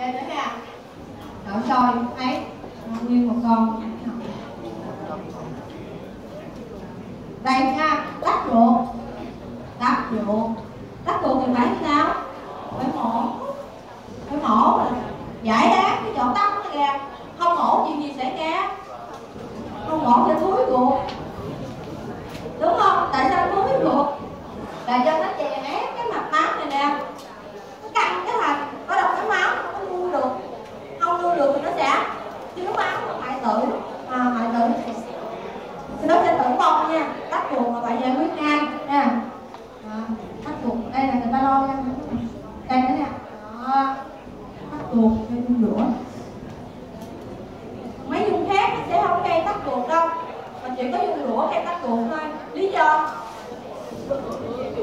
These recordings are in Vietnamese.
đây nữa nha đậu soi thấy. Nguyên một con. Đây nha, tắt ruột. Tắt ruột. Tắt ruột thì phải như nào phải mổ. Phải mổ giải đáp cái chỗ tắt nó ra. Không mổ chuyện gì xảy ra? Không mổ sẽ thúi ruột. Đúng không? Tại sao thúi ruột? Là do nó chèn ép cái mạch máu này nè nó căng cái thành có độc cái máu nó không nuôi được không nuôi được thì nó sẽ thiếu máu hoại tử à, hoại tử thì nó sẽ tử vong nha tắt ruột là phải giải quyết ngay nha à, tắt ruột đây là người ta lo nha đây nữa nè đó tắt ruột cho dung rửa mấy dung khác nó sẽ không gây tắt ruột đâu mà chỉ có dung rửa thôi lý do?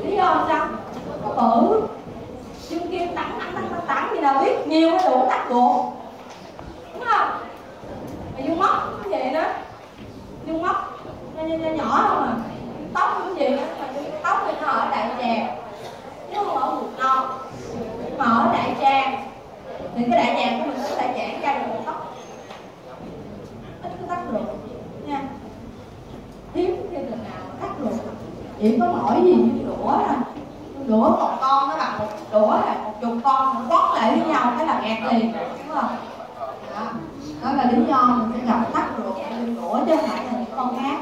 Lý do sao? Ừ. Có bự dung kim tắn tắn tắn tắn tắn gì nào biết? Nhiều nó đủ tắt ruột đúng không? Mà dung móc cũng vậy đó. Dương móc nhỏ, nhỏ, nhỏ, không à tóc cũng vậy đó. Mà tóc thì nó ở đại tràng chứ không ở ruột non mà ở đại tràng thì cái đại tràng của mình nó sẽ giãn ra được một tóc ít có tắt ruột nha hiếm khi lần nào tắt ruột chỉ có mỗi gì như đũa thôi đũa một con nó bằng một đũa là một chục con nó quấn lại với tiền đúng không? Đó, đó là lý do mình sẽ gặp tắt ruột trên đũa chứ không phải là những con khác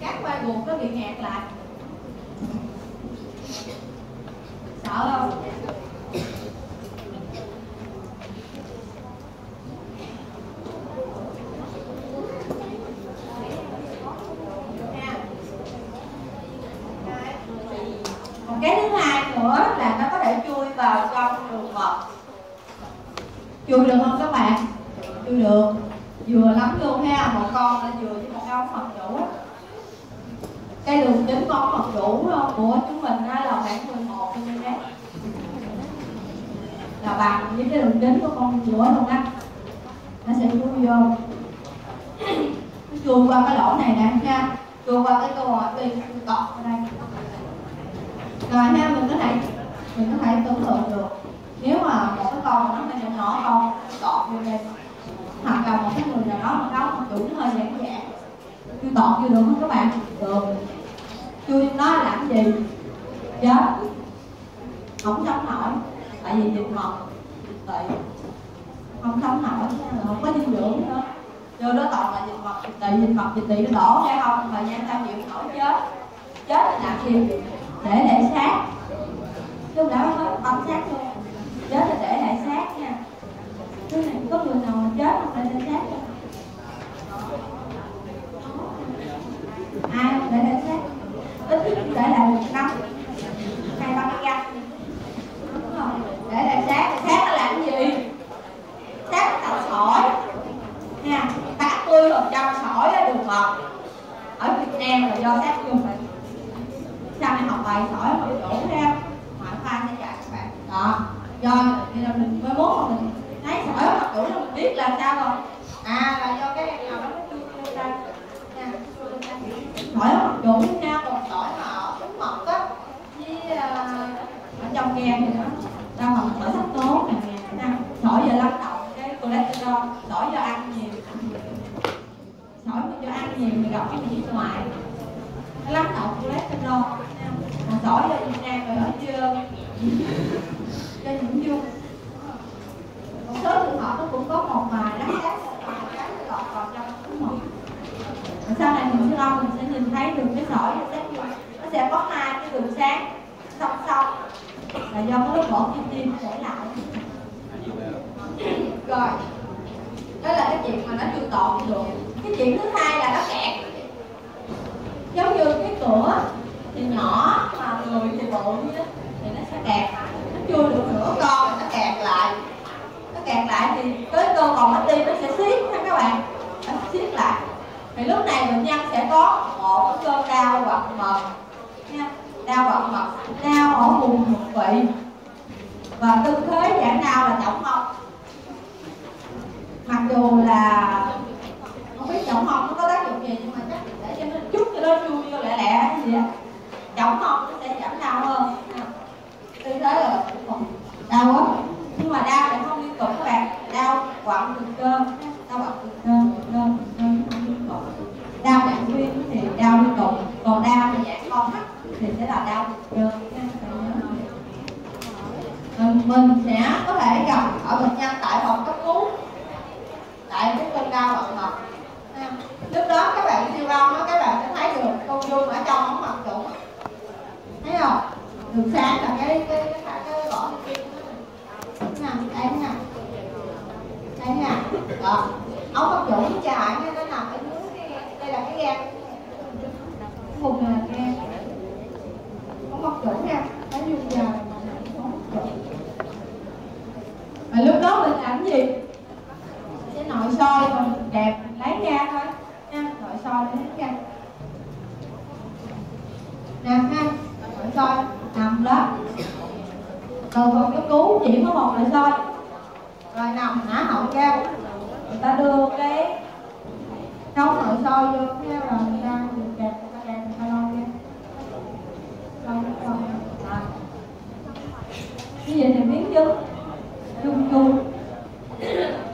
các vai ruột nó bị nghẹt lại sợ không còn cái thứ hai nữa là nó có thể chui vào trong đường mật chui được không các bạn chui được vừa lắm luôn ha một con là vừa với một cái ống mật đủ á cái đường kính của ống mật đủ của chúng mình á là khoảng 11 mm là bằng với cái đường kính của con rùa luôn á nó sẽ chui vô chuồn chui qua cái lỗ này nè, nha. Chui qua cái câu hỏi tuy cọt ở đây. Rồi ha mình có thể, mình có thể tưởng tượng được. Nếu mà một cái con nó hơi nhỏ nhỏ con tọt vô đây, hoặc là một cái người nào đó mà đó chủ nó hơi giản dạng chui tọt vô được không các bạn? Được. Chui nó làm gì? Chết. Không sống nổi tại vì dịch mật. Tị không sống nổi không có dinh dưỡng nữa vô đó toàn là dịch mật dịch tị dịch mật dịch tị nó đổ ra không? Thời gian tao chịu nổi, chết. Chết là làm gì để để xác. Lúc đã mới tâm xác luôn. Chết là để lại xác nha. Cái này có người nào mà chết không để lại xác không ai để lại xác. Ít nhất để lại một năm hai ba mươi gram đúng để lại xác. Xác nó làm gì? Xác nó tạo sỏi nha. Tám mươi phần trăm sỏi ở đường mật ở Việt Nam là do sát dùng vậy sao này học bài sỏi mà chỗ ra? Ngoại khoa sẽ dạy các bạn. Đó. Do thì là mình mới mốt mà mình thấy sỏi mà đủ là mình biết là sao rồi à là do cái nào đó nấu nội soi vô theo là người ta kẹp người ta kẹp người ta lo ra lôi lôi rồi như vậy thì biến chứng chung chung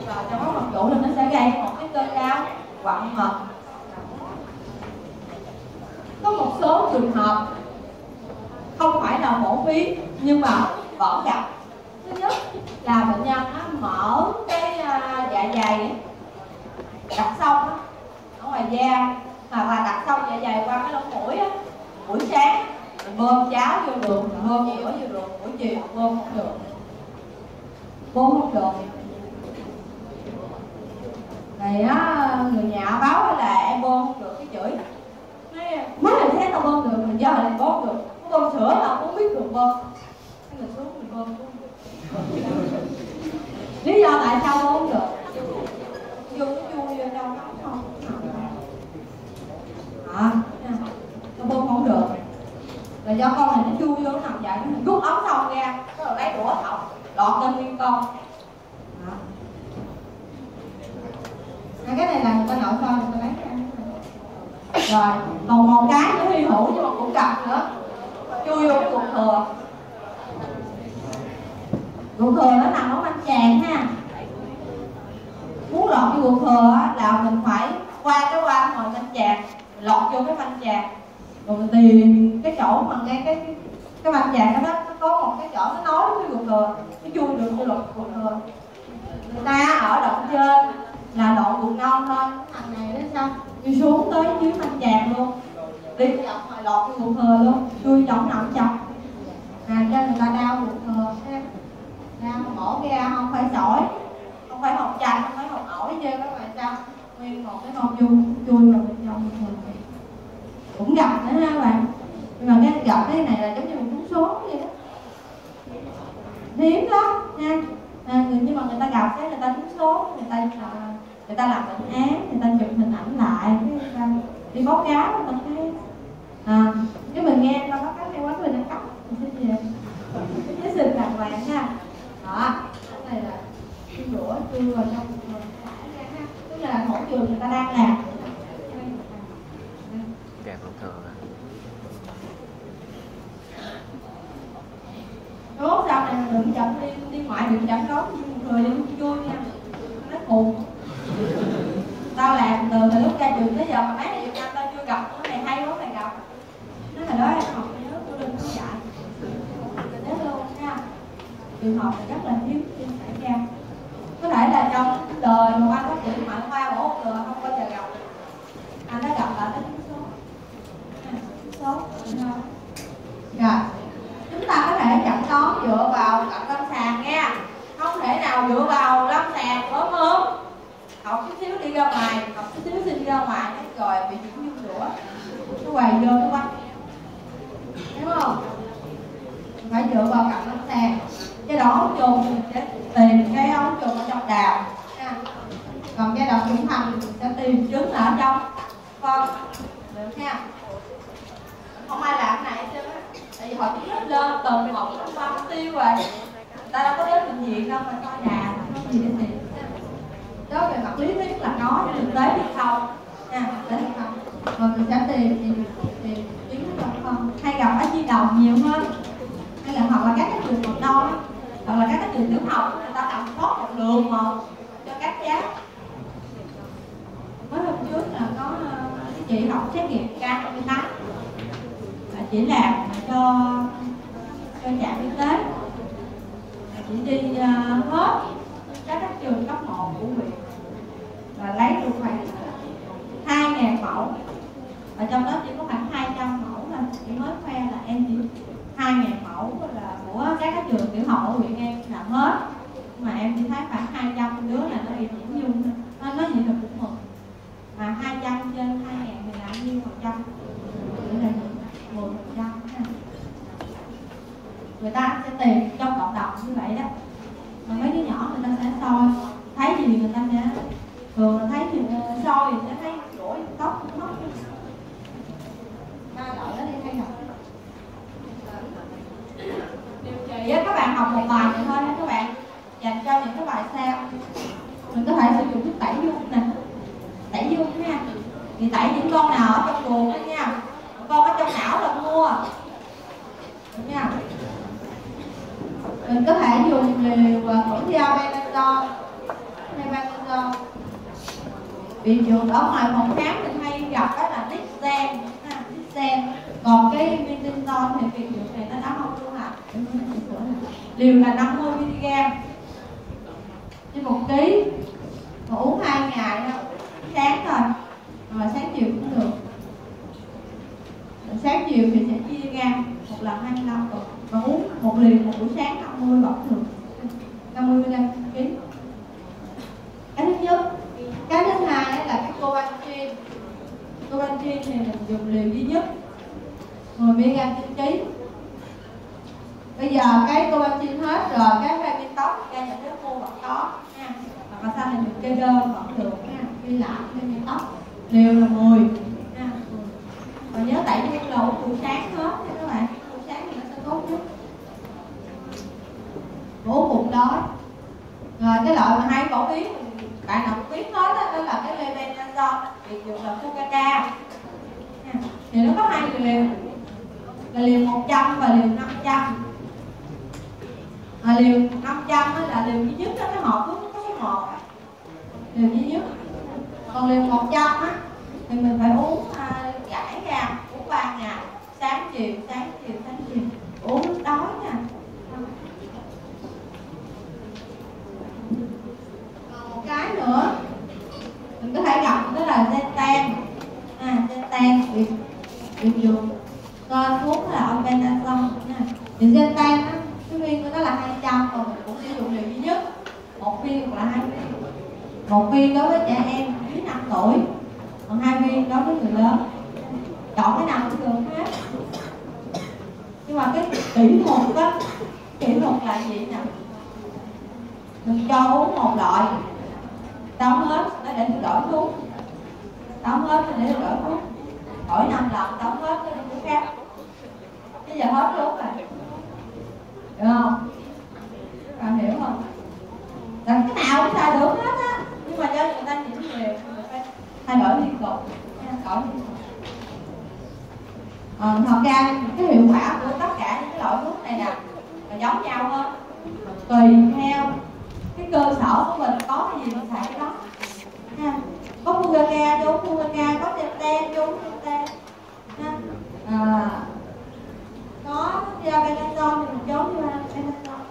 và trong ống mật chủ thì nó sẽ gây một cái cơn đau, quặn mật. Có một số trường hợp không phải là mổ phí nhưng mà vẫn gặp. Thứ nhất là bệnh nhân nó mở cái à, dạ dày đặt xong ngoài da mà hòa đặt xong dạ dày qua cái lỗ mũi á. Buổi sáng. Bơm cháo vô đường bơm dẻo vô đường buổi chiều bơm không được. Bơm không được. Này á, người nhà báo là em bơm không được cái chửi. Mấy má là thế tao bơm được? Mình giờ lại bơm được. Có bơm sữa tao cũng biết được bơm. Cái mình xuống mình bơm cũng lý do tại sao bơm không được? Vô cái vui vô đâu nó không đó. Nó bơm không được. Là do con này nó chui vô nó nằm dậy nó rút ống xong ra. Cái rồi lấy đũa thọc lọt lên nguyên con. Đó. À, cái này là người ta nội soi người ta lấy ra. Rồi còn một cái nữa hy hữu nhưng mà cũng cặp nữa. Chui vô cái ruột thừa. Ruột thừa nó nằm ở manh tràng ha. Muốn lọt cái ruột thừa là mình phải qua cái qua ngồi manh tràng lọt vô cái manh tràng rồi mình tìm cái chỗ mà ngay cái cái manh tràng đó, nó có một cái chỗ nó nói với ruột thừa nó chui được vô lọt ruột thừa người ta ở động trên là đoạn ruột non thôi. Thằng này nó sao? Đi xuống tới dưới manh tràng luôn. Đi dọc ngoài lọt cái ruột thừa luôn. Chui chổng nằm chọc à cho người ta đau ruột thừa đau mổ ra không phải sỏi không phải hột chanh không phải hột ổi chứ các bạn sao? Nguyên một cái con dung chui vào bên trong ruột cũng gặp nữa ha các bạn. Nhưng mà cái gặp cái này là giống như một trúng số vậy đó. Hiếm lắm nha. À, nhưng mà người ta gặp cái người ta trúng số người ta là người ta làm bệnh án người ta chụp hình ảnh lại người ta à, đi báo cáo người ta thấy. À, cái mình nghe ta báo cáo hay quá mình đang cắp mình xin về. Cái xin đàng hoàng ha đó cái này là cái rũa chưa vào trong tức là mỗi trường người ta đang làm. Kèm không thừa Đốt sau này đừng chậm đi đi ngoại đừng chậm đón người đi vui nha. Nó khùng tao làm từ từ lúc ra trường tới giờ mà mấy này Nam tao chưa gặp cái này hay quá mày gặp. Nó là đó em học nhớ tôi đừng có dạy. Nhớ luôn nha. Trường rất là hiếm khi xảy ra có thể là trong đời mà anh bác sĩ ngoại khoa bổ thừa không bao giờ gặp anh đã gặp lại cái số số đúng không rồi chúng ta có thể chẩn đoán dựa vào cận lâm sàng nha không thể nào dựa vào lâm sàng ốm ốm học chút xíu đi ra ngoài học chút xíu xin ra ngoài cái rồi bị nhiễm dung rủa nó quầy vô nó quanh đúng không phải dựa vào cận lâm sàng cái đó ống trùng mình sẽ tìm cái ống trùng ở trong đào nha còn cái đoạn trưởng thành mình sẽ tìm trứng ở trong con được nha không ai làm cái này hết trơn á tại vì họ chỉ hết lên từng một trong ba mất tiêu rồi người ta đâu có đến bệnh viện đâu mà coi đà không gì để tìm đó về mặt lý thuyết là có nhưng thực tế hay không nha thực tế hay không rồi mình sẽ thì tìm tìm tuyến không không hay gặp ở chi đồng nhiều hơn. Hay là hoặc là các cái trường mầm non hoặc là các cái trường tiểu học người ta tặng phốt một đường một cho các giá mới hôm trước là có ờ, cái chị học xét nghiệm ca trong tám chỉ làm cho cho trạm y tế. Chỉ đi uh, hết các các trường cấp 1 của huyện là lấy được khoảng 2 ngàn mẫu. Và trong đó chỉ có khoảng 200 mẫu thôi. Chỉ mới khoe là em chỉ 2 ngàn mẫu là của các cái trường tiểu học ở huyện em làm hết. Mà em chỉ thấy khoảng 200 đứa là nó bị nhiễm dung nó nó gì là cũng mừng mà 200 trên 2 ngàn thì là nhiêu phần trăm. Chỉ là 10 phần trăm người ta sẽ tìm trong cộng đồng như vậy đó. Mà mấy đứa nhỏ người ta sẽ soi, thấy gì người ta sẽ thường là thấy thì soi thì sẽ thấy rủi tóc mất ba gọi đó đi hay học với các bạn học một bài vậy thôi các bạn. Dành cho những cái bài sau. Mình có thể sử dụng thuốc tẩy dung nè. Tẩy dung nha thì tẩy những con nào ở trong buồn đó nha. Con ở trong não là mua. Nha. Mình có thể dùng liều à, khuẩn dao benadryl hay benazol bị trường ở ngoài phòng khám mình hay gặp đó là nixen nixen còn cái benazol thì bị trường này nó đã không luôn hành liều là 50 mg trên một ký, mà uống hai ngày thôi sáng thôi. Mà sáng chiều cũng được. Sáng chiều thì sẽ chia ra một lần 25 tuần. Và uống một liều một buổi sáng 50 vẫn được. 50 mg ký. Cái thứ nhất cái thứ hai là cái cobantin cobantin này mình dùng liều duy nhất. 10 mg trên ký bây giờ cái cobantin hết rồi, cái vitamin tóc ra những cái khô vẫn có nha hoặc là sao mình dùng kê đơn vẫn được nha đi lại vitamin tóc. Liều là 10 nha và nhớ tẩy dung là buổi sáng hết nha các bạn. Buổi sáng thì nó sẽ tốt nhất. Bổ bụng đói. Rồi cái loại mà hay phổ biến bạn nào cũng biết hết đó, đó là cái levenazole bị dùng là fukaka thì nó có hai liều. Là liều 100 và liều 500 à, liều 500 là liều duy nhất đó cái hộp thuốc có số 1 liều duy nhất. Còn liều 100 á thì mình phải uống à, giải ra uống 3 ngày. Sáng chiều sáng chiều sáng chiều. Uống lúc đói. Nha nữa. Mình có thể gặp đó là Zentan à Zentan việc việc dùng. Coi thuốc là albendazole nha thì Zentan á, cái viên của nó là 200 còn mình cũng sử dụng liều duy nhất. Một viên hoặc là hai viên. Một viên đối với trẻ em dưới 5 tuổi, còn hai viên đối với người lớn. Chọn cái nào cũng được hết. Nhưng mà cái kỹ thuật đó kỹ thuật là gì nè? Mình cho uống một loại đóng hết nó để tôi đổi thuốc. Đóng hết nó để đổi thuốc. Đổi năm lần đóng hết cái thuốc khác. Bây giờ hết luôn rồi được không? Bạn hiểu không? Là cái nào cũng xài được hết á. Nhưng mà do người ta nhiễm nhiều người phải thay đổi liên tục. Đổi liên tục. À, thật ra cái hiệu quả của tất cả những cái loại thuốc này nè là giống nhau hơn tùy theo cái cơ sở của mình có cái gì mình xài cái đó. Ha. Có Fugaka cho uống Fugaka có Temten cho uống tem ha. À, có ra Diabetazone thì mình trốn chốn Diabetazone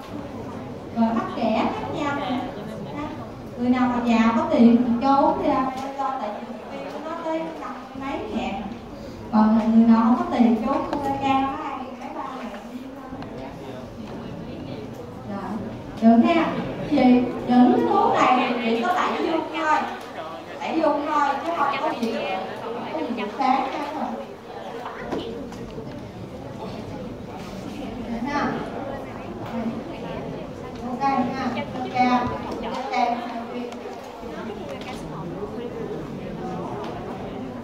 rồi mắc kẻ khác nhau ha. người nào mà già có tiền mình cho uống Diabetazone tại vì tiền của nó tới năm mấy ngàn. Còn người nào không có tiền trốn uống Fugaka nó hai mấy ba thì những cái thuốc này chỉ có tẩy dung thôi tẩy dung thôi chứ không có gì không có gì sáng rồi ha. Ok ha ok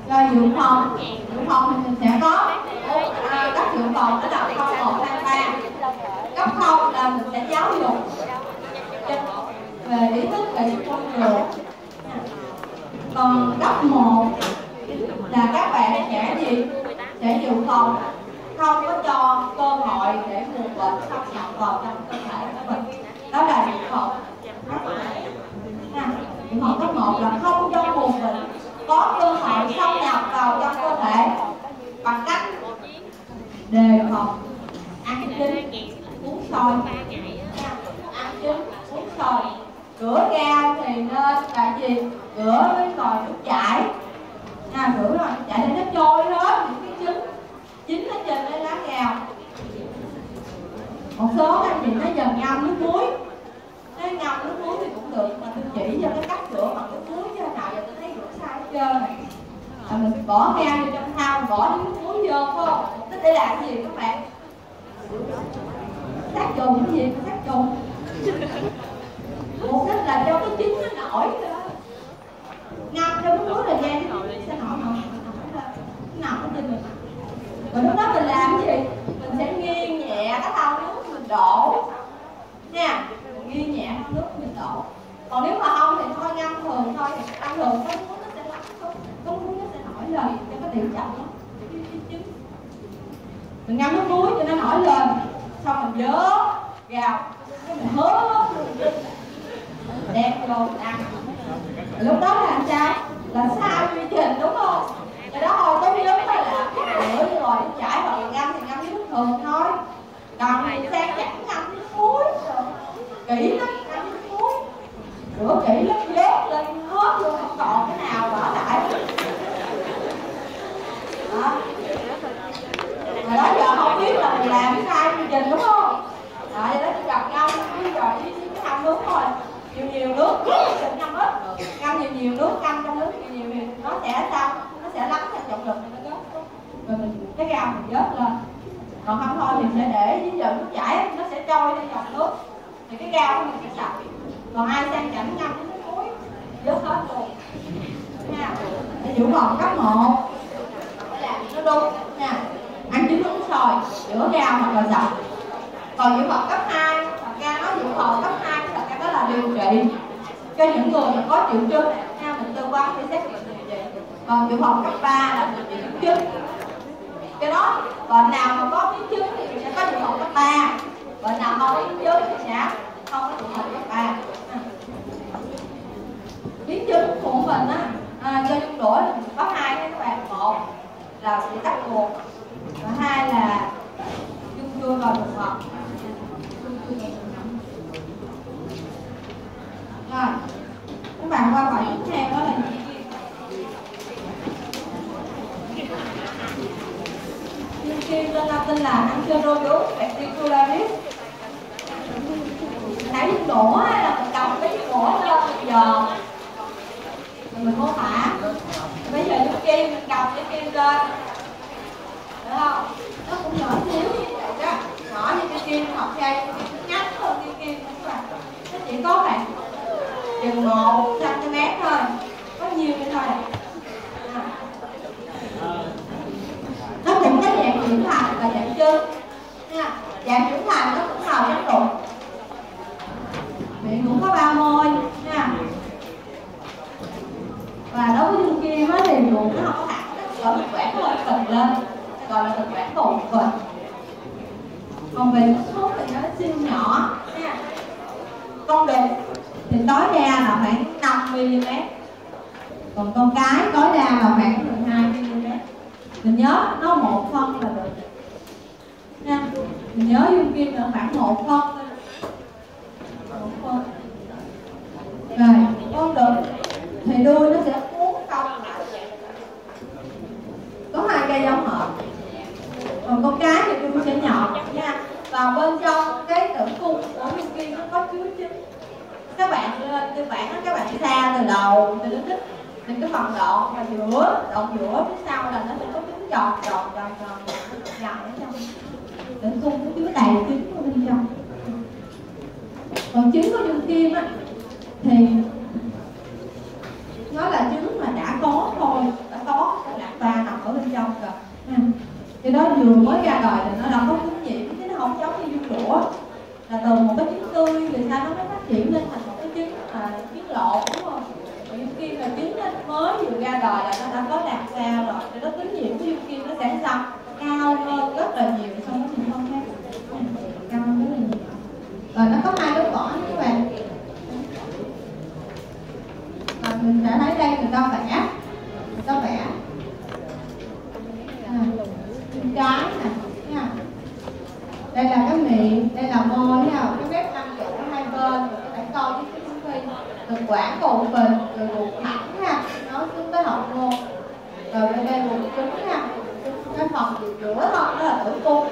rồi dự phòng. Dự phòng thì mình sẽ có. À, các dự phòng đó là không một hai ba. Cấp không là mình sẽ giáo dục về ý thức về con người. Còn cấp 1 là các bạn sẽ gì? Sẽ dự phòng. Không có cho cơ hội để nguồn bệnh xâm nhập vào trong cơ thể của mình. Đó là dự phòng. Dự phòng cấp 1 là không cho nguồn bệnh có cơ hội xâm nhập vào trong cơ thể bằng cách đề phòng ăn chín uống sôi uống sôi rửa rau thì nên là gì? Rửa với nồi nước chảy. Nha rửa rồi chảy để nó trôi hết những cái trứng, chín ở trên cái lá rau. Một số anh chị nó dần ngâm nước muối. Nó ngâm nước muối thì cũng được, mà tôi chỉ cho cái cách rửa bằng nước muối cho nào giờ tôi thấy rửa sai hết trơn này là mình bỏ heo vô trong thau bỏ nước muối vô không? Nó để làm gì các bạn? Sát trùng cái gì? Sát trùng một cách là cho cái trứng nó nổi ngập trong nước muối là gian sẽ nổi nổi nằm ở trên mình mình lúc đó mình làm cái gì? Mình sẽ nghiêng nhẹ cái thau nước mình đổ. Nha, mình nghiêng nhẹ thau nước mình đổ. Còn nếu mà không thì thôi, ngâm thường thôi. Thì ăn thường cái muối nó sẽ lắng xuống. Muối nó sẽ nổi lên. Cho cái tiền chậm mình ngâm nước muối cho nó nổi lên. Xong mình dớ gào cái mình hớt đem vô ăn lúc đó là sao là sao quy trình đúng không? Cái đó hồi có nhớ phải là rửa như rồi chảy hoặc là ngâm thì ngâm nước thường thôi. Còn mình sang chắc ngâm với muối, kỹ lắm, ngâm với muối. Rửa kỹ lắm vớt lên, hết luôn, không còn cái nào bỏ lại. Đó. Rồi đó giờ không biết là mình làm sai quy trình, đúng không? Rồi đó chỉ gặp nhau bây giờ đi chỉ ngâm rồi. thôi nhiều nhiều nước. Đừng ngâm ớt ngâm nhiều nhiều nước ngâm trong nước nhiều nhiều, nó sẽ sao? Nó sẽ lắng theo trọng lực. Nó gớt rồi mình cái gao mình vớt lên. Còn không thôi thì sẽ để dưới dần nước chảy nó sẽ trôi theo dòng nước. Thì cái gao của mình sẽ sạch. Còn ai sang chảnh ngâm đến nước muối vớt hết luôn. Nha. Để giữ phòng cấp 1 để làm nó đúng nha. Ăn trứng uống sôi rửa gao hoặc là dọc. Còn dự phòng cấp 2 thật nó nói dự phòng cấp 2 đó là điều trị cho những người mà có triệu chứng. Nha mình tư vấn để xét nghiệm điều trị. Còn trường hợp cấp 3 là điều trị biến chứng. Cái đó bệnh nào mà có biến chứng thì sẽ có trường hợp cấp 3 bệnh nào không có biến chứng thì sẽ không có trường hợp cấp 3 biến chứng của mình á à, do dung đổi có hai cái các bạn một là bị tắc ruột và hai là dung chua vào đường mật rồi. Các bạn qua bài tiếp theo đó là gì Kim kim tên Latin là Angelodus reticularis Nãy mình đổ hay là mình cầm cái chiếc đũa lên mình giờ mình mô tả bây giờ dung kim mình cầm cái kim lên. Được không? Nó cũng nhỏ xíu như vậy đó. Nhỏ như cái kim học dây ngắn hơn cái kim các bạn. Nó chỉ có khoảng chừng một cm thôi. Có nhiều cái thôi. À. Nó cũng có dạng trưởng thành và dạng chân nha. Dạng trưởng thành nó cũng màu trắng đục miệng cũng có ba môi. Nha. Và đối với dung kim á thì ruột nó không có thẳng nó ở thực quản hơi phình lên. Gọi là thực quản bụng phần. còn về kích thước thì nó siêu nhỏ. Nha. Con đực thì tối đa là khoảng 5 mm. Còn con cái tối đa là khoảng 12 mm. Mình nhớ nó một phân là được. Nha, mình nhớ dung kim là khoảng một phân thôi. Một phân. Rồi, con được. Thì đuôi nó sẽ cuốn cong lại. Có hai cây giống hợp còn con cái thì đuôi sẽ nhọn nha. Và bên trong cái tử cung của dung kim nó có chứa trứng các bạn lên các bạn các bạn xa từ đầu từ đến đích mình cái phần đoạn và giữa đoạn giữa phía sau là nó sẽ có trứng tròn tròn tròn tròn tròn ở trong để cung cái chứa đầy trứng ở bên trong còn trứng của đường kim á thì nó là trứng mà đã có thôi đã có đặt ba nằm ở bên trong rồi cái đó vừa mới ra đời thì nó đâu có kinh nghiệm chứ nó không giống như dung đũa là từ một cái trứng tươi thì sao nó mới phát triển lên thành một lộ trứng đúng không? Còn kim là trứng mới vừa ra đời là nó đã có lạc ra rồi. Thì nó tín nhiệm của dung kim nó sẽ sao cao hơn rất là nhiều so với những con khác. Cao hơn rất là nhiều rồi, nó có hai đứa vỏ các bạn và mình sẽ thấy đây người ta vẽ người ta vẽ à, cái nè nha đây là cái miệng đây là môi ha cái mép năm trụ hai bên rồi cái bảng câu với cái phi thực quản bụng bình rồi ruột thẳng ha nó xuống tới hậu môn rồi bên đây ruột trứng ha cái phần giữa thôi đó là tử cung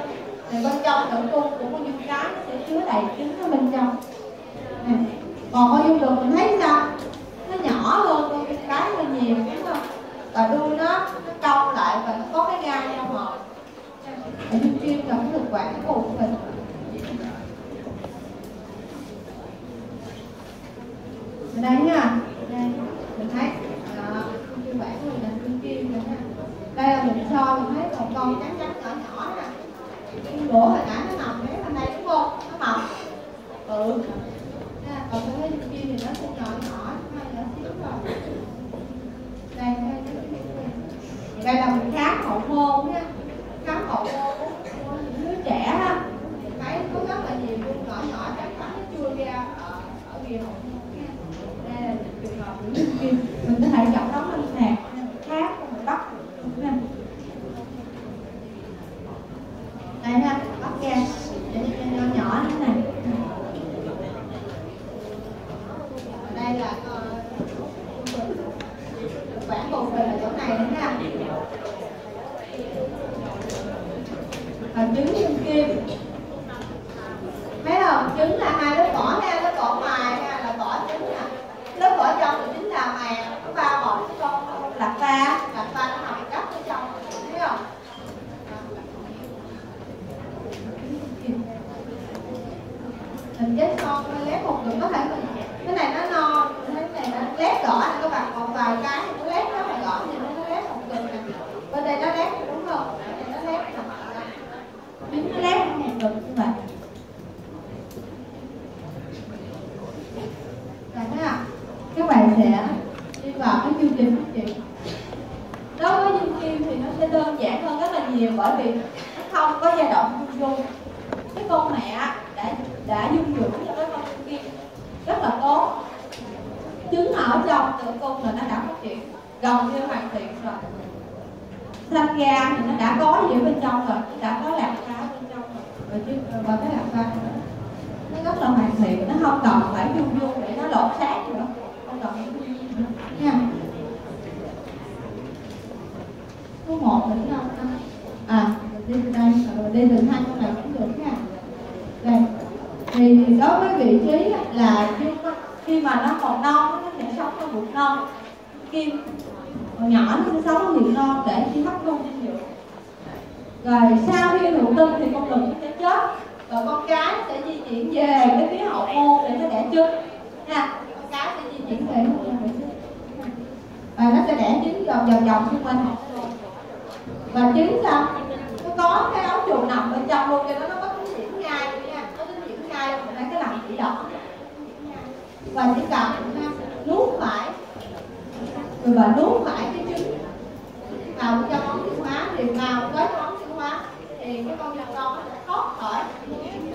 thì bên trong tử cung cũng có dung cái nó sẽ chứa đầy trứng ở bên trong nè còn con dung được mình thấy sao nó nhỏ hơn con dung cái hơi nhiều đúng không và đuôi nó nó cong lại và nó có cái gai nhau hợp ở dung chuyên là cái thực quản của mình ở đây nha đây mình thấy đó cái bản của mình là dung chuyên rồi ha đây là mình soi mình thấy một con trắng trắng nhỏ nhỏ nè cái bữa hồi nãy nó nằm đấy bên đây đúng không nó mập ừ Nha, còn cái dung chuyên thì nó sẽ nhỏ nhỏ hay là xíu rồi đây đây đây là mình khám hậu môn nha khám hậu môn của những đứa trẻ ha thấy có rất là nhiều luôn nhỏ nhỏ trắng trắng nó chui ra ở ở bìa hậu môn nha đây là trường hợp của những kim mình có thể chọn đóng linh hạt khác mình bắt nha đây ha bắt ra để cho nhỏ nhỏ thế này ở đây là ờ, bản bột về là chỗ này nữa nha và trứng nhân kim thấy không trứng là hai lớp vỏ ha lớp vỏ ngoài ha là vỏ trứng nè lớp vỏ trong thì chính là màng nó bao bọc cái con lạc pha lạc pha nó nằm gấp ở trong thấy không mình chết con lép một được có thể mình cái này nó non cái này nó lép đỏ này các bạn còn vài cái thì nó lép rất là đỏ thì nó lép một cực này bên đây nó lép đúng không bên đây nó lép nè trứng nó lép một cực như vậy Rồi thấy không? Các đi vào cái chương trình phát triển. Đối với nhân viên thì nó sẽ đơn giản hơn rất là nhiều bởi vì nó không có giai đoạn dung dung. Cái con mẹ đã đã dung dưỡng cho cái con nhân viên rất là tốt. Trứng ở trong tử cung là nó đã phát triển gần như hoàn thiện rồi. Sanh ra thì nó đã có gì ở bên trong rồi, nó đã có lạc phá bên trong rồi. Và, chứ, và cái lạc phá nó rất là hoàn thiện nó không cần phải dung dung để nó lột xác nữa nha số một là đúng không à lên đi từ đây rồi đi từ hai con này cũng được nha đây thì đối với vị trí là khi mà nó còn non nó sẽ sống trong bụng non kim còn nhỏ nó sẽ sống ở miệng non để khi hấp thu dinh dưỡng rồi sau khi thụ tinh thì con đực nó sẽ chết rồi con cái sẽ di chuyển về cái phía hậu môn để nó đẻ trứng nha cái sẽ di chuyển về và nó sẽ đẻ trứng vòng vòng vòng xung quanh và trứng sao? Nó có cái ống trụ nằm bên trong luôn, cho nó nó có tính điểm ngay nha. Có tính điểm ngay mình lấy cái lòng chỉ đỏ. Và chỉ cần nuốt phải. Người bệnh nuốt phải cái trứng. Vào trong ống tiêu hóa thì vào tới ống tiêu hóa. Thì cái con vật con nó sẽ thoát khỏi.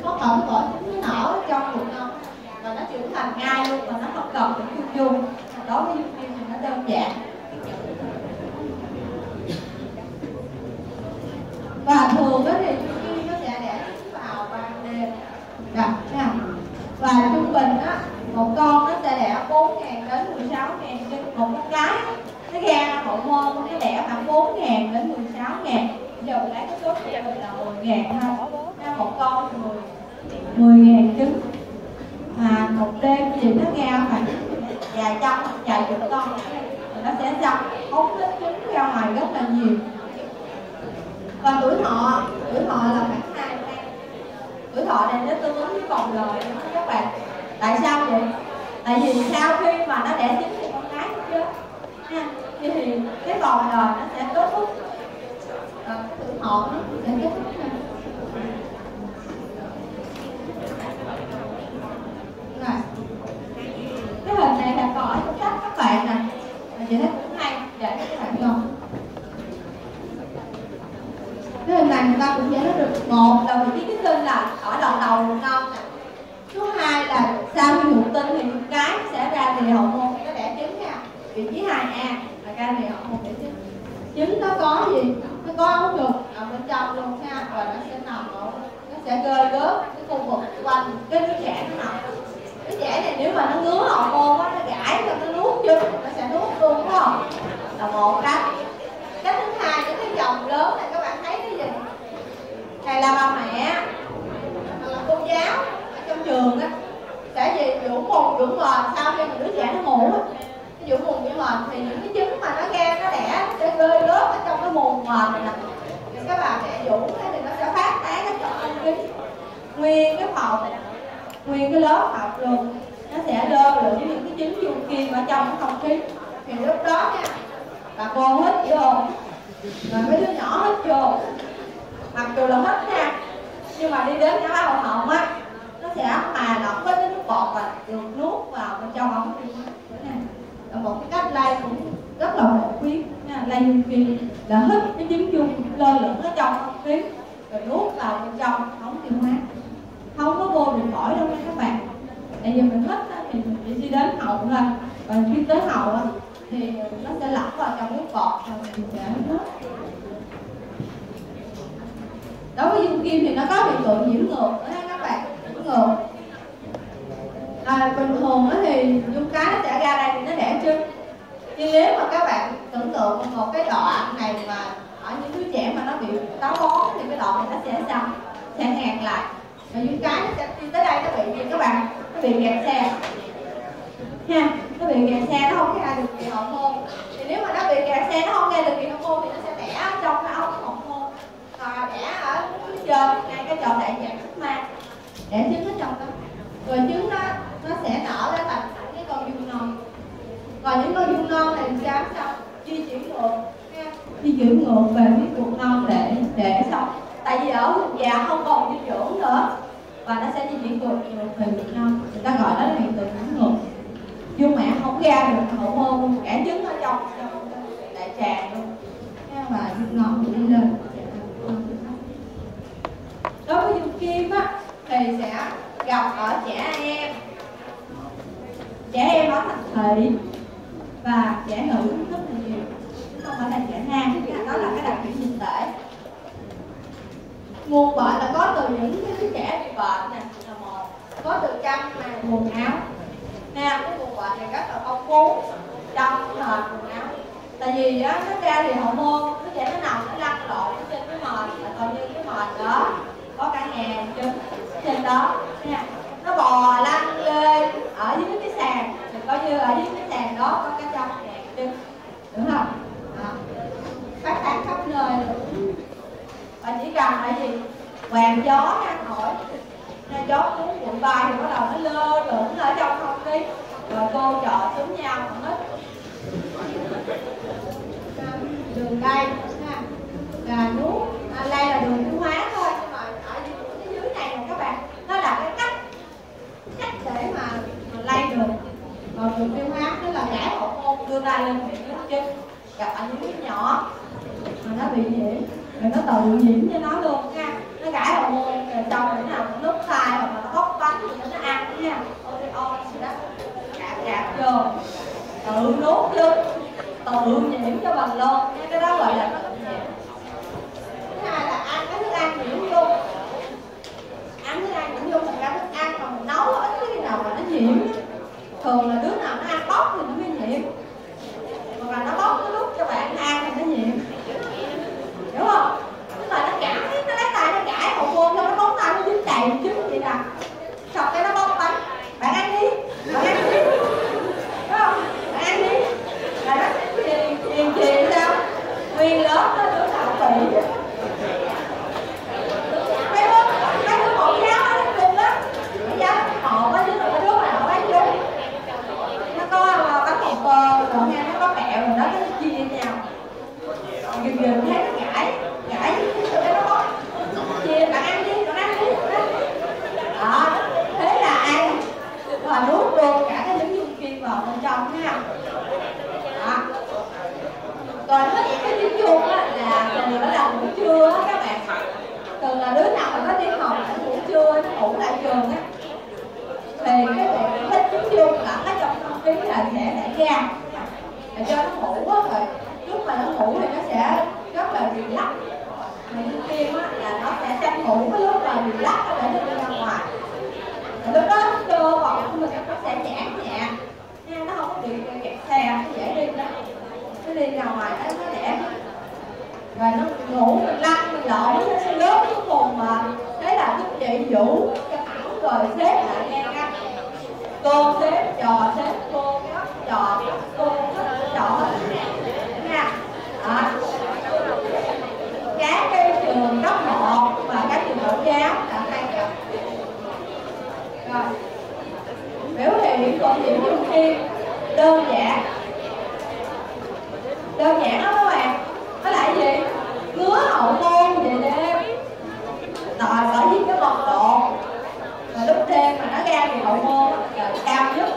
Thoát khỏi khỏi trứng nó nở trong bụng con và nó trưởng thành ngay luôn và nó không cần phải chung chung đối với dung viên thì nó đơn giản. Và thường đó thì dung viên nó sẽ để vào ban đêm đặt nha và trung bình á, một con nó sẽ đẻ 4 ngàn đến 16 ngàn trên một con cái. Nó ra hậu môn nó đẻ khoảng 4 ngàn đến 16 ngàn. Giờ mình lấy cái số trung bình là 10 ngàn ha ra một con 10 10 ngàn trứng mà một đêm thì nó nghe phải vài trăm vài chục con thì nó sẽ dập ống lít trứng ra ngoài rất là nhiều. Và tuổi thọ tuổi thọ là khoảng hai năm tuổi thọ này nó tương ứng với vòng đời các bạn. Tại sao vậy? Tại vì sau khi mà nó đẻ trứng thì con cái nó chết. Thì cái vòng đời nó sẽ kết thúc. À, cái tuổi thọ nó sẽ kết thúc ha rồi cái hình này là có ở trong sách các bạn nè. Chị thấy cũng hay, để các bạn không cái hình này người ta cũng giải thích được. Một, là vị trí ký sinh là ở đầu đầu một non nè số 2 là sau khi thụ tinh thì cái sẽ ra thì hậu môn nó đẻ trứng nha vị trí 2A là ra thì hậu môn đẻ trứng trứng nó có gì nó có ống trùng ở bên trong luôn ha và nó sẽ nằm ở nó sẽ rơi rớt cái khu vực quanh cái đứa trẻ nó học đứa trẻ này nếu mà nó ngứa hậu môn á nó gãi rồi nó nuốt chứ nó sẽ nuốt luôn đúng không là một cách cách thứ hai những cái dòng lớn này các bạn thấy cái gì hay là ba mẹ hoặc là cô giáo ở trong trường á sẽ gì vũ mùng vũ mền sau khi mà đứa trẻ nó ngủ á cái vũ mùng vũ mền thì những cái trứng mà nó ra nó đẻ nó sẽ rơi rớt ở trong cái mùng mền này nè thì các bà mẹ vũ thì nó sẽ phát tán ở trong không khí nguyên cái phòng nguyên cái lớp học luôn nó sẽ lơ lửng những cái trứng dung kim ở trong cái không khí thì lúc đó nha bà cô hít vô rồi mấy đứa nhỏ hít vô mặc dù là hít nha nhưng mà đi đến cái hậu họng á nó sẽ hòa lẫn với cái nước bọt và được nuốt vào bên trong ống là một cái cách lây cũng rất là phổ biến nha là hít cái tiếng dung lơ lửng ở trong không khí rồi nuốt vào bên trong không tiêu hóa. Không có vô được phổi đâu nha các bạn. Tại vì mình hít thì mình chỉ đi đến hậu thôi. Và khi tới hậu thì nó sẽ lỏng vào trong nước bọt và mình sẽ nuốt đối với dung kim thì nó có hiện tượng nhiễm ngược nữa ha các bạn nhiễm ngược. À, bình thường á thì dung cái nó sẽ ra đây thì nó đẻ trứng. Nhưng nếu mà các bạn tưởng tượng một cái đoạn này mà ở những đứa trẻ mà nó bị táo bón thì cái đoạn này nó sẽ sao sẽ hẹn lại. Và những cái nó sẽ đi tới đây, nó bị gì các bạn? Nó bị kẹt xe. Ha, nó bị kẹt xe, nó không ra được kỳ hậu môn thì nếu mà nó bị kẹt xe, nó không ra được kỳ hậu môn thì nó sẽ đẻ trong cái ống hậu môn và đẻ ở dưới trên ngay cái chỗ đại dạng sức ma. Đẻ trứng ở trong đó. Rồi trứng đó nó sẽ nở ra thành cái con dung non. Còn những con dung non này sao sao? Di chuyển ngược. Di chuyển ngược về phía cuộc non để để xong. Tại vì ở già không còn dinh dưỡng nữa. Và nó sẽ di chuyển ngược về ruột non người ta gọi đó là hiện tượng nhiễm ngược. Dung mẹ không ra được hậu môn cả trứng ở trong đại tràng luôn và dung non thì đi lên. Đối với dung kim á, thì sẽ gặp ở trẻ em. Trẻ em ở thành thị. Và trẻ nữ rất là ở không là trẻ nam đó là cái đặc điểm dịch tễ. Nguồn bệnh là có từ những cái trẻ bị bệnh nè, là một, có từ chăm mà quần áo. Nam cái nguồn bệnh này rất là phong phú trong nền quần áo. Tại vì á, nó ra thì hậu môn nó trẻ nó nằm, nó lăn lộn trên cái mền, là coi như cái mền đó, có cả ngàn trứng trên đó. Nha, nó bò lăn lên ở dưới cái sàn, thì coi như ở dưới cái sàn đó có cái trăm ngàn trứng đúng không phát tán khắp nơi luôn. Và chỉ cần là gì? Quàng gió ra khỏi nên gió cuốn bụi bay thì bắt đầu nó lơ lửng ở trong không khí. Rồi cô trợ xuống nhau còn hết đường đây ha. Là nuốt à, đây là đường tiêu hóa thôi. Nhưng mà ở dưới, dưới này nè các bạn nó là cái cách cách để mà, mà lây được còn đường tiêu hóa nó là giải hậu môn đưa ra lên miệng nước chân gặp ở những nhỏ mà nó bị nhiễm rồi nó tự nhiễm cho nó luôn nha. Nó gãi hậu môi, rồi chồng cái nào nó nút tai hoặc là nó bóc bánh gì nó ăn nha. Ôi ôi gì đó. Gạt gạt vô. Tự nuốt luôn. Tự nhiễm cho mình luôn. Cái đó gọi là tự nhiễm. Thứ hai là ăn cái thức ăn nhiễm luôn ăn thức ăn nhiễm luôn mình ra thức ăn mà mình nấu ít cái nào mà nó nhiễm thường là đứa nào nó ăn bóc thì nó mới nhiễm. Hoặc là nó bóc cái lúc cho bạn ăn thì nó nhiễm đúng không? Tức là nó cãi, nó lấy tay nó gãi hậu môn cho nó bóng tay nó dính đầy dính vậy nè. Sọc cái nó lòng ha đó. rồi hết những cái tiếng chuông á, là từ bắt đầu buổi trưa á, các bạn. Từ là đứa nào mà có đi học nó ngủ trưa, nó ngủ lại trường á. Thì cái việc thích tiếng chuông là nó trong không khí là sẽ xảy ra để cho nó ngủ quá rồi lúc mà nó ngủ thì nó sẽ rất là bị lắc mà nhân á, là nó sẽ tranh ngủ cái lúc mà bị lắc nó để nó đi ra ngoài. Lúc đó cơ vọng của mình nó sẽ giãn đây dễ đi đó. Nó đi ra ngoài thấy nó đẻ rồi nó ngủ mình lăn mình lộn nó sẽ lớn cuối cùng mà. Thế là cái chị vũ cho ảo rồi xếp lại nghe nha, cô xếp trò xếp cô nhóc trò cô nhóc trò nha. À. các cái trường cấp một và các trường mẫu giáo là hai cặp rồi. Biểu hiện của chị Dung Thiên đơn giản đơn giản lắm các bạn. Nó là gì? Ngứa hậu môn về đêm. Đòi phải giết cái mật độ mà lúc đêm mà nó ra thì hậu môn là cao nhất.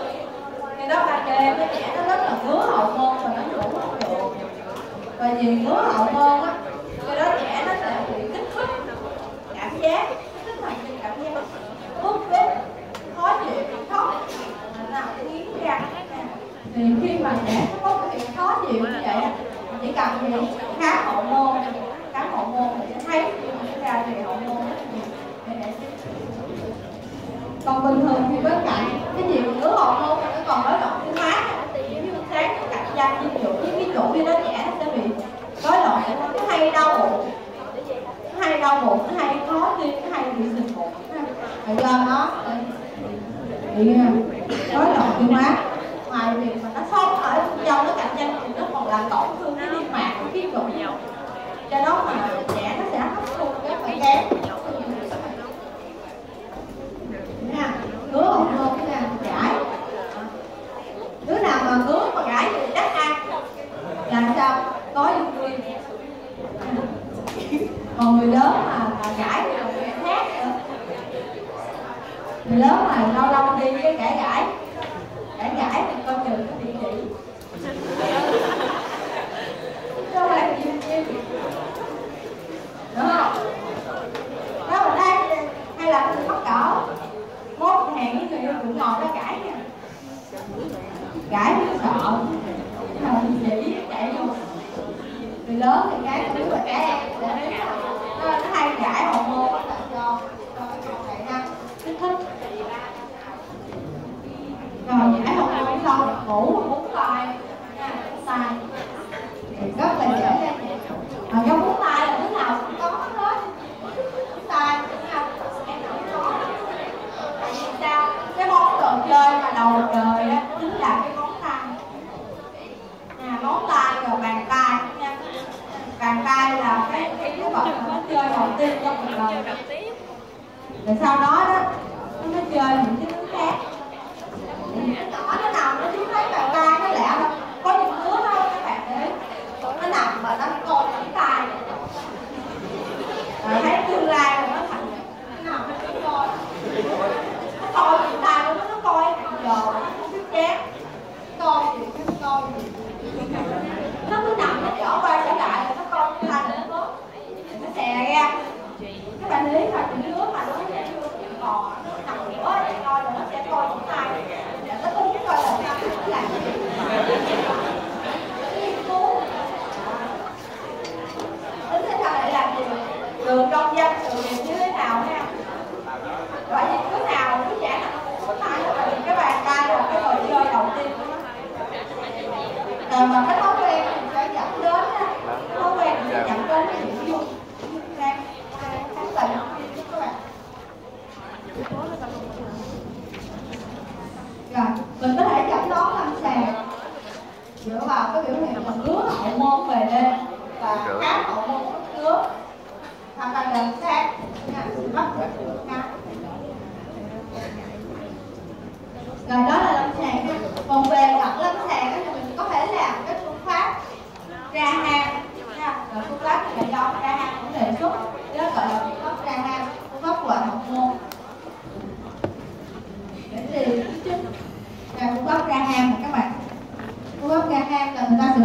Nên đó ban đêm cái trẻ nó rất là ngứa hậu môn và nó ngủ không được. Và vì ngứa hậu môn á, cái đó trẻ nó sẽ bị kích thích cảm giác kích thích thần kinh cảm giác bức rứt khó chịu khóc nào nghiến răng thì khi mà trẻ có cái chuyện khó chịu như vậy chỉ cần gì khá hậu môn khám hậu môn thì sẽ thấy khi mà ra thì hậu môn rất nhiều. Còn bình thường thì bên cạnh cái nhiều ngứa hậu môn nó còn rối loạn tiêu hóa như sáng cạnh da dinh dưỡng với cái chỗ khi nó trẻ nó sẽ bị rối loạn nó hay đau bụng. Nó hay đau bụng, nó hay khó tiêu, nó hay bị sình bụng. Là do nó bị à, rối loạn tiêu hóa không ở trong nó cạnh tranh thì nó còn làm tổn thương cái niêm mạc của cái bụng do đó mà trẻ nó sẽ hấp thu rất là kém. Nha ngứa hậu môn cái nào gãi? Đứa nào mà ngứa mà gãi thì chắc ăn. Làm sao? Có dung nguyên còn người lớn mà, mà gãi thì còn khác nữa. Người lớn mà lâu lâu đi cái gãi gãi. Gãi gãi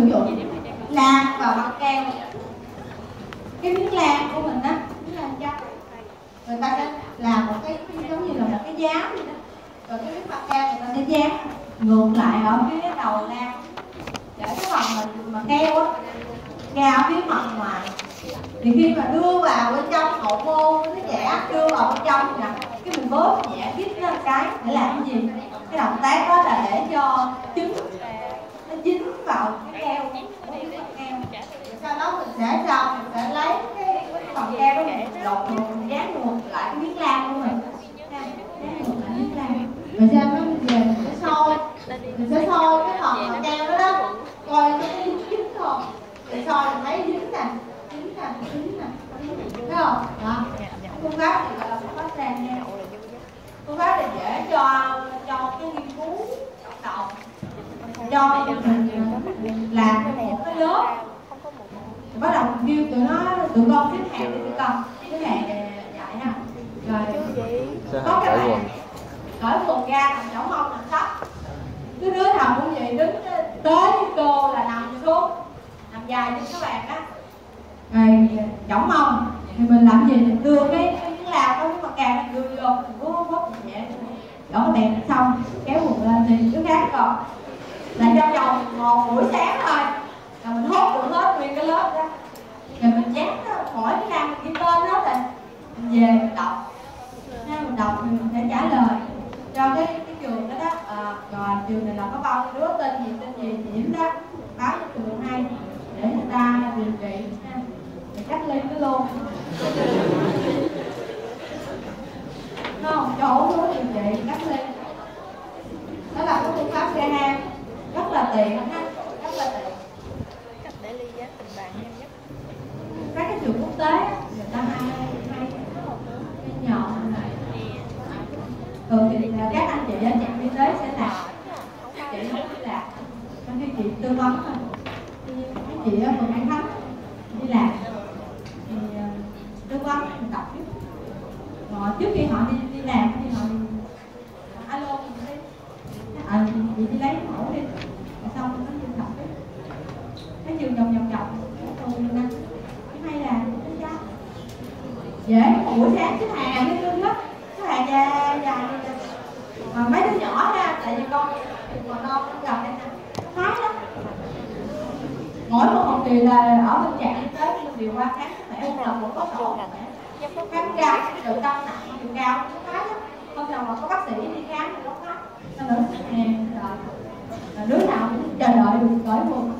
sử dụng lan và băng keo cái miếng lan của mình á miếng lan chắc người ta sẽ làm một cái giống như là một cái giá vậy đó. Rồi cái miếng băng keo người ta sẽ dán ngược lại ở phía đầu lan để cái phần mà, mà keo á ra ở phía mặt ngoài. Thì khi mà đưa vào bên trong hậu môn nó trẻ đưa vào bên trong nè cái mình bóp nhẹ kít lên cái để làm cái gì? Cái động tác đó là để cho trứng dính vào cái keo cái miếng băng mình sẽ sau đó mình sẽ đó mình lột mình dán ngược lại cái miếng lam của mình. Dán ngược lại miếng lam. Rồi sau đó mình về mình sẽ soi, mình sẽ soi cái phần mà keo đó đó. Coi nó có dính dính không để soi mình thấy dính nè dính nè dính nè. Thấy không? Đó. Phương pháp thì gọi là phương pháp trang nha. Phương pháp này dễ cho cho cái nghiên cứu cộng đồng mình làm một cái lớp bắt đầu kêu tụi nó tụi con xếp hàng đi tụi con. Xếp hàng dạy ha. Rồi có cái bạn quần. cởi quần ra nằm chỗ mông nằm sấp cứ đứa nào cũng vậy đứng tới với cô là nằm xuống nằm dài trên các bạn đó rồi chỏng mông thì mình làm gì mình đưa cái cái miếng lao có miếng mặt càng đưa vô mình vuốt mình nhẹ. Chỗ cái đèn xong kéo quần lên thì cứ khác còn là trong vòng một buổi sáng thôi. Là mình hốt được hết nguyên cái lớp đó. Rồi mình dán mỗi ờ, cái năm cái tên hết rồi mình về mình đọc. Nên mình đọc thì mình sẽ trả lời. Cho cái cái trường đó đó ờ, à, rồi trường này là có bao nhiêu đứa tên gì tên gì nhiễm đó. Báo cho trường hay để người ta điều trị ha để cách ly nó luôn không chỗ đứa điều trị cách ly đó là cái phương pháp xe hang rất là tiện ha. Rất là tiện. Cách để ly giá tình bạn nhanh nhất. Các cái trường quốc tế người ta hay hay nhỏ này thường thì là các anh chị ở trạm y tế sẽ làm. Chị không đi làm. Trong khi chị tư vấn thôi. Mấy chị ở phường An Thắng đi làm. Thì ờ, tư vấn mình tập trước rồi trước khi họ đi đi làm thì họ alo chị đi. À, chị đi lấy mẫu xong nó đi tập tiếp cái trường vòng vòng vòng tôi lên cái hay là cái chắc dễ một buổi sáng cái hàng cái lưng lắm cái hàng dài dài mà mấy đứa nhỏ ra tại vì con còn non cũng gặp đây nè. Thái lắm. Mỗi một học kỳ là ở bên trạng y tế mình điều qua khám sức khỏe một lần cũng có sổ khám cao tự cân nặng chiều cao nó thái lắm. Hôm nào mà có bác sĩ đi khám thì nó thái nó nữa hàng rồi Là đứa nào chờ đợi được cởi quần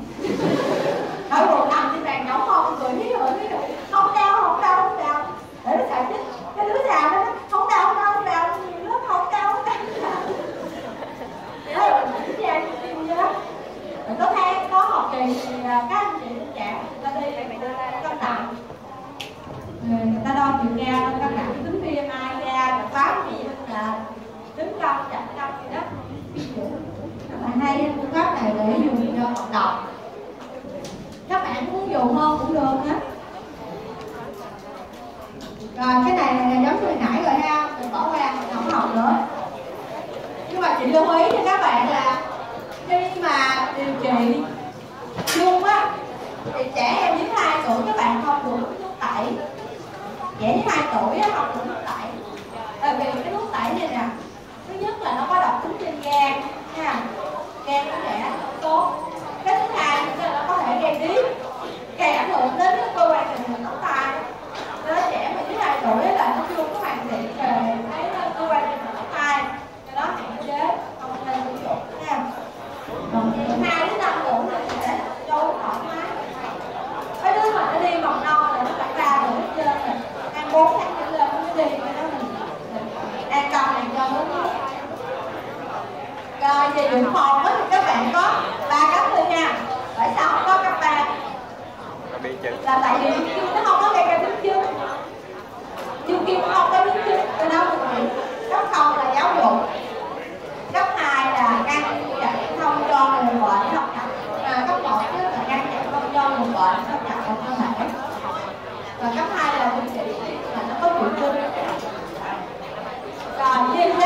cởi quần nằm trên bàn nhõng không cười hí hửi hí hửi không đau không đau không đau để nó sợ chứ cái đứa nào đó không đau không đau không đau nhiều lớp không đau không đau đó là mình ra đi đó rồi có tháng có học kỳ thì à, các anh chị trên trạm người ta đi người ta cân nặng Rồi người ta đo chiều cao cân nặng tính BMI ra rồi phá gì là đứng cân chậm cân gì đó các bạn hay phương pháp này để đọc các bạn muốn dùng hơn cũng được hết rồi, cái này là giống như hồi nãy rồi ha. Mình bỏ qua, mình không học nữa. Nhưng mà chị lưu ý cho các bạn là khi mà điều trị chung á, thì trẻ em dưới 2 tuổi các bạn không được uống thuốc tẩy. Trẻ dưới 2 tuổi á không được thuốc tẩy. Tại vì cái thuốc tẩy này nè, thứ nhất là nó có độc tính trên gan nha. Gan của trẻ không tốt cái thứ hai nữa là nó có thể gây điếc gây ảnh hưởng đến cái cơ quan tình hình lỗ tai đứa trẻ mà dưới hai tuổi là nó chưa có hoàn thiện về cái ờ, cơ quan tình hình lỗ tai. Do đó hạn chế không nên sử dụng nha còn hai đến năm tuổi là sẽ cho thoải mái. Cái đứa mà nó đi mầm non là nó phải ba tuổi hết trơn rồi. Ăn bốn tháng à, về dụng hồn đó các bạn có ba cấp thôi nha tại sao không có cấp ba? là tại vì kim nó không có ngày càng đứng chứng dương kim không có đứng chứng cho một mình cấp không là giáo dục. Cấp hai là ngăn chặn không cho người bệnh không nhập. À, cấp một chứ là ngăn chặn không cho người bệnh không nhập không cơ thể. Và cấp hai là điều trị mà nó có triệu chứng. Còn trên